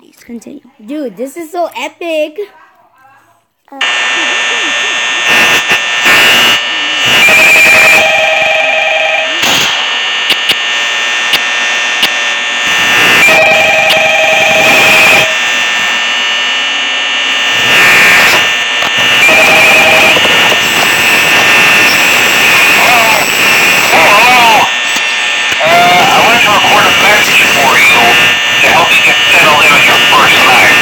Freddy's. Continue. Dude, this is so epic. Hello. Uh, I wanted to record a message for you to help you get settled in on your first night.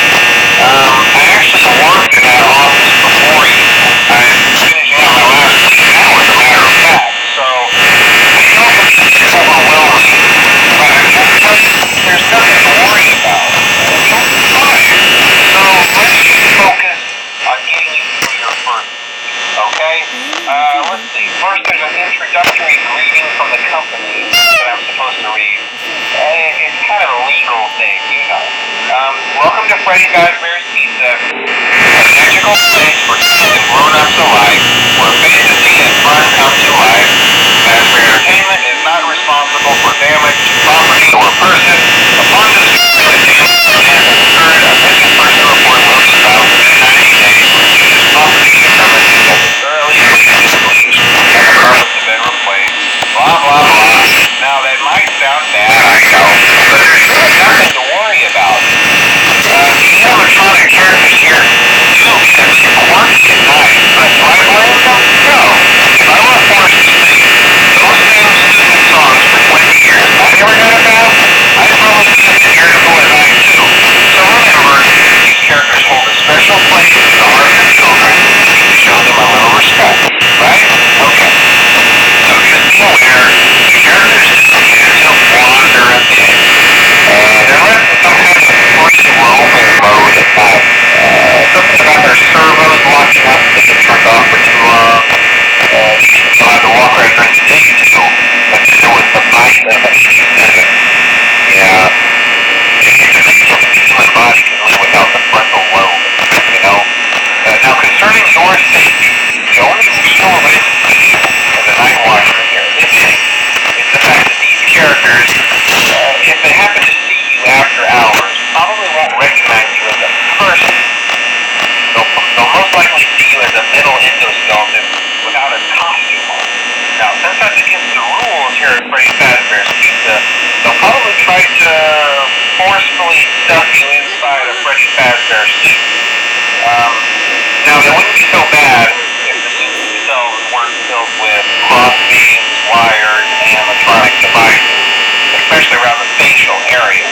Um, I actually worked in that office before you. I'm finishing out my last week now, as a matter of fact. So, I know it can be overwhelming, but I can tell you there's nothing to worry about. You'll be fine. So, let's just focus on getting you through your first Okay? Uh, let's see. First, there's an introductory greeting from the company that I'm supposed to read. Uh, It's kind of a legal thing, you know. Um, a magical place for kids grown-ups alike, where fantasy and fun come to life. Fazbear Entertainment is not responsible for damage to property or person. Upon discovery that damage has occurred, a missing person report will be filed within 90 days. This property and premises have been thoroughly cleaned and bleached, and the carpets have been replaced. Blah, blah, blah. Now, that might sound bad, I know, but there's really nothing to worry about. Uh, the animatronic characters here do get a bit quirky at times, but do I blame them? No. If I were forced to sing those same stupid songs for 20 years, I never got a bath, I'd probably be as irritable as I too. So remember, these characters hold a special place in the hearts of children. You need to show them a little respect, right? Okay. So just be aware, the characters tend to wander a bit. Uh, they're left in some kind of free roaming mode at night. Uh, something about their servos locking up that get turned off for too long. Uh, you'll have to walk right during the day too, but still with the bite of a seven. Yeah. It's amazing that the human body can live without the frontal lobe, you know? Uh, now, concerning your safety, the only risk for you as a night watchman here, if is the fact that these characters, uh, if they happen to see you after hours, probably won't recognize you as a person. They'll, most likely see you as a middle endoskeleton without a costume. Now, since that's the rules here at Freddy Fazbear's Pizza, they'll probably try to forcefully stuff you inside a Freddy Fazbear suit. Um, now, it wouldn't be so bad if the suits themselves weren't filled with crossbeams, wires, and animatronic devices, especially around the facial area.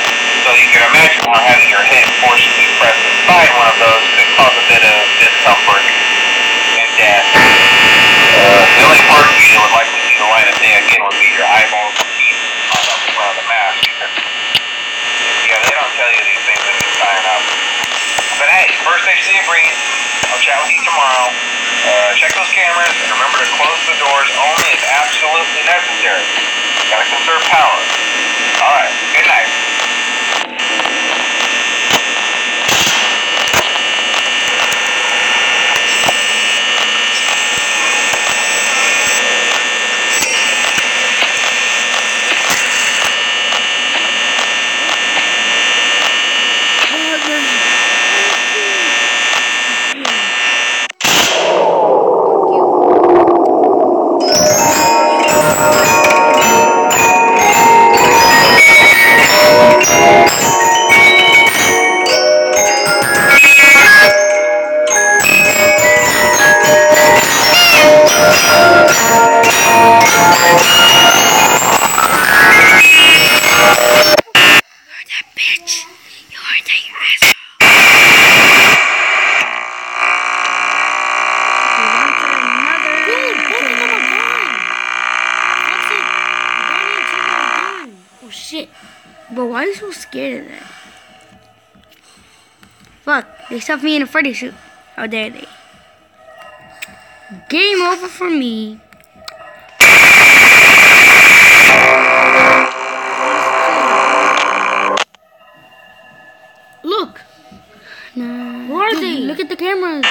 So you can imagine how having your head forcibly pressed inside one of those could cause a bit of discomfort and death. Uh, the only part of you that would likely see the light of day again would be your eyeballs and teeth hung up around the mask. yeah, they don't tell you these things when you sign up. But hey, first they see a breeze. I'll chat with you tomorrow. Uh, check those cameras and remember to close the doors only if absolutely necessary. Gotta conserve power. Alright, good night. But why are you so scared of that? Fuck, they stuffed me in a Freddy suit. How dare they? Game over for me. Look! Nah. Who are they? Look at the cameras.